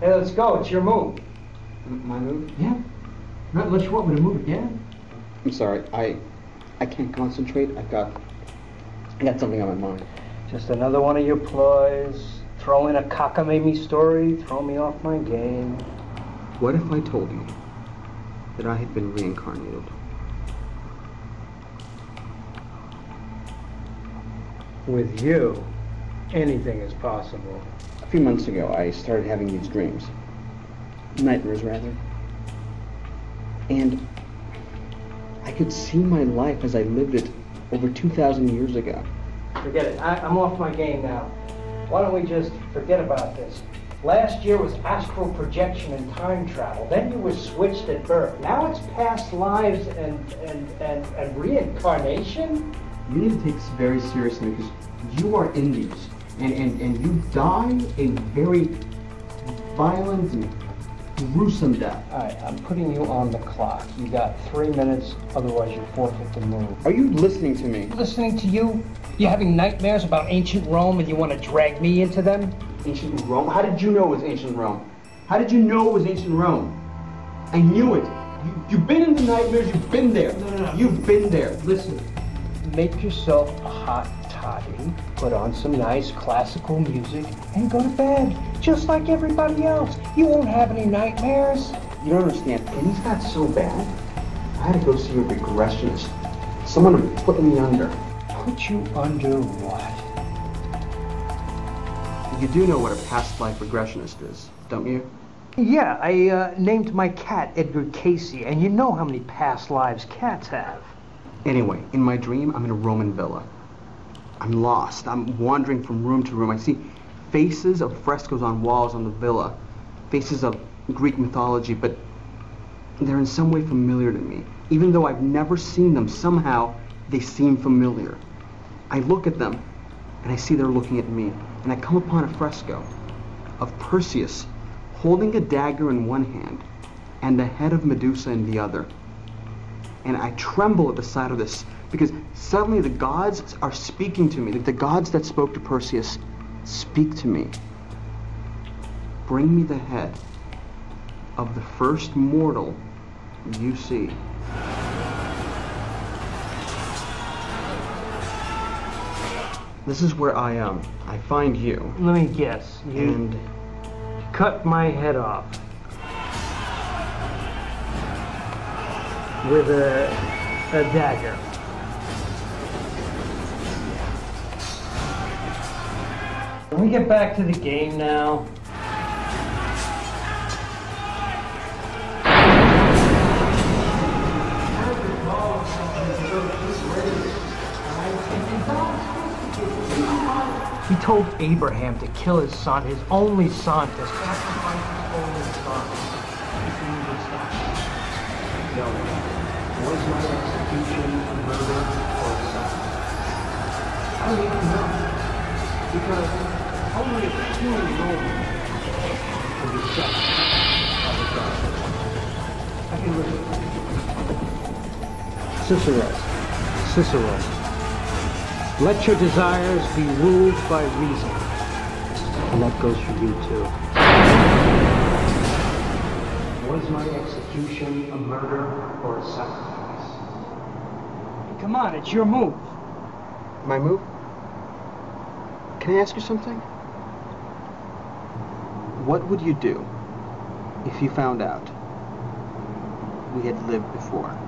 Hey, let's go. It's your move. My move? Yeah. Not unless you want me to move yeah? I'm sorry. I I can't concentrate. I've got I got something on my mind. Just another one of your ploys. Throw in a cockamamie story, throw me off my game. What if I told you that I had been reincarnated? With you, anything is possible. A few months ago, I started having these dreams. Nightmares, rather. And I could see my life as I lived it over 2,000 years ago. Forget it. I, I'm off my game now. Why don't we just forget about this? Last year was astral projection and time travel. Then you were switched at birth. Now it's past lives and, and, and, and reincarnation? You need to take this very seriously because you are in these. And, and, and you die a very violent and gruesome death. All right, I'm putting you on the clock. You got three minutes, otherwise you forfeit the move. Are you listening to me? Listening to you? You're having nightmares about ancient Rome and you want to drag me into them? Ancient Rome? How did you know it was ancient Rome? How did you know it was ancient Rome? I knew it. You, you've been in the nightmares, you've been there. No, no, no. You've been there. Listen, make yourself a hot toddy, put on some nice classical music, and go to bed, just like everybody else. You won't have any nightmares. You don't understand. Things got so bad, I had to go see a regressionist. Someone to put me under. Put you under what? You do know what a past life regressionist is, don't you? Yeah, I uh, named my cat Edgar Cayce, and you know how many past lives cats have. Anyway, in my dream, I'm in a Roman villa. I'm lost. I'm wandering from room to room. I see faces of frescoes on walls on the villa, faces of Greek mythology, but they're in some way familiar to me. Even though I've never seen them, somehow they seem familiar. I look at them, and I see they're looking at me, and I come upon a fresco of Perseus holding a dagger in one hand and the head of Medusa in the other and I tremble at the sight of this because suddenly the gods are speaking to me. The gods that spoke to Perseus speak to me. Bring me the head of the first mortal you see. This is where I am. I find you. Let me guess. You And cut my head off with a, a dagger. Can we get back to the game now? He told Abraham to kill his son, his only son, to sacrifice his only son. If he would stop. Tell me, was my execution murder or sacrifice? I don't even know. Because only a true Roman can be judged by the. I can listen. Cicero. Cicero. Let your desires be ruled by reason. And that goes for you too. Was my execution a murder or a sacrifice? Come on, it's your move. my move? Can I ask you something? What would you do if you found out we had lived before?